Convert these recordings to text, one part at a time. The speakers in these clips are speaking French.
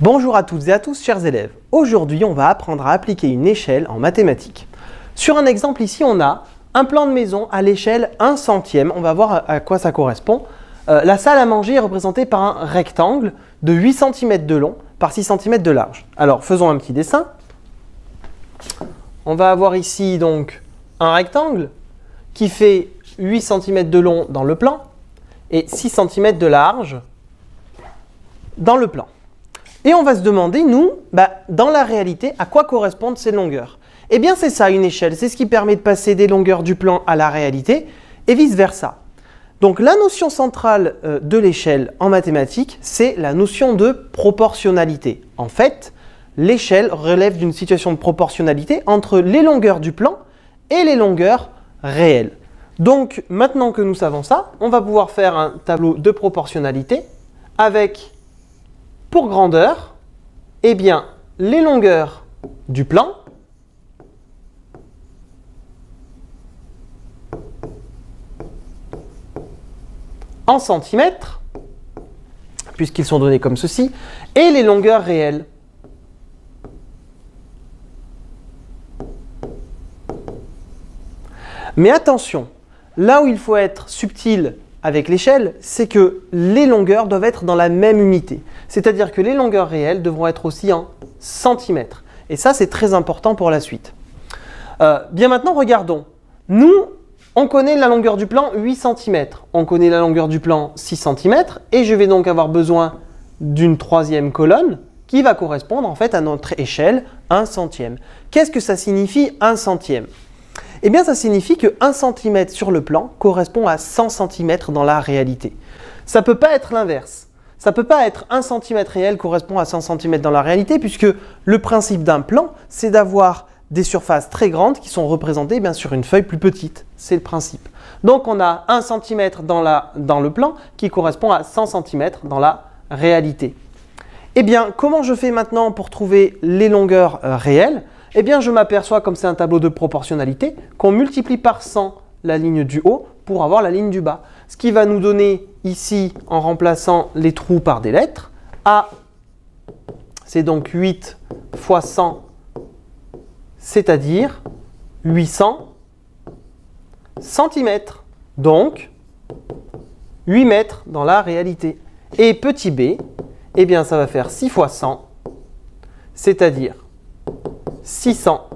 Bonjour à toutes et à tous, chers élèves. Aujourd'hui, on va apprendre à appliquer une échelle en mathématiques. Sur un exemple ici, on a un plan de maison à l'échelle 1 centième. On va voir à quoi ça correspond. Euh, la salle à manger est représentée par un rectangle de 8 cm de long par 6 cm de large. Alors, faisons un petit dessin. On va avoir ici donc un rectangle qui fait 8 cm de long dans le plan et 6 cm de large dans le plan. Et on va se demander, nous, bah, dans la réalité, à quoi correspondent ces longueurs Eh bien, c'est ça une échelle. C'est ce qui permet de passer des longueurs du plan à la réalité et vice-versa. Donc la notion centrale euh, de l'échelle en mathématiques, c'est la notion de proportionnalité. En fait, l'échelle relève d'une situation de proportionnalité entre les longueurs du plan et les longueurs réelles. Donc maintenant que nous savons ça, on va pouvoir faire un tableau de proportionnalité avec pour grandeur, eh bien, les longueurs du plan en centimètres, puisqu'ils sont donnés comme ceci, et les longueurs réelles. Mais attention, là où il faut être subtil avec l'échelle, c'est que les longueurs doivent être dans la même unité. C'est-à-dire que les longueurs réelles devront être aussi en centimètres. Et ça, c'est très important pour la suite. Euh, bien maintenant, regardons. Nous, on connaît la longueur du plan 8 cm. On connaît la longueur du plan 6 cm. Et je vais donc avoir besoin d'une troisième colonne qui va correspondre en fait à notre échelle 1 centième. Qu'est-ce que ça signifie 1 centième? Eh bien, ça signifie que 1 cm sur le plan correspond à 100 cm dans la réalité. Ça ne peut pas être l'inverse. Ça ne peut pas être 1 cm réel correspond à 100 cm dans la réalité, puisque le principe d'un plan, c'est d'avoir des surfaces très grandes qui sont représentées bien, sur une feuille plus petite. C'est le principe. Donc on a 1 cm dans, le plan qui correspond à 100 cm dans la réalité. Eh bien, comment je fais maintenant pour trouver les longueurs euh, réelles? Eh bien je m'aperçois, comme c'est un tableau de proportionnalité, qu'on multiplie par 100 la ligne du haut pour avoir la ligne du bas. Ce qui va nous donner ici, en remplaçant les trous par des lettres, A, c'est donc 8 fois 100, c'est-à-dire 800 cm. Donc, 8 mètres dans la réalité. Et petit b, eh bien ça va faire 6 fois 100, c'est-à-dire 600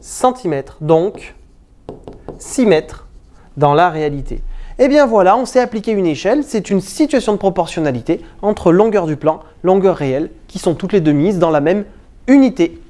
cm, donc 6 mètres dans la réalité. Et eh bien voilà, on s'est appliqué une échelle, c'est une situation de proportionnalité entre longueur du plan, longueur réelle, qui sont toutes les deux mises dans la même unité.